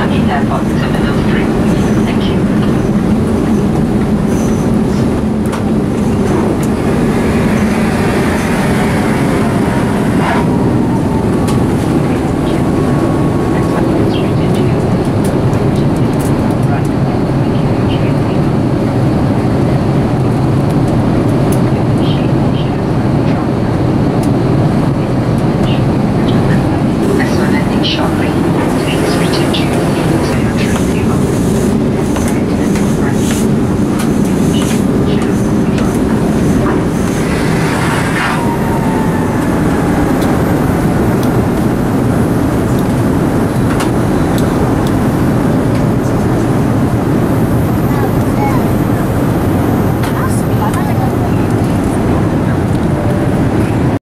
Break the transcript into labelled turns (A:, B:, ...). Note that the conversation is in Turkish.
A: Şakiler Fakültesi'nin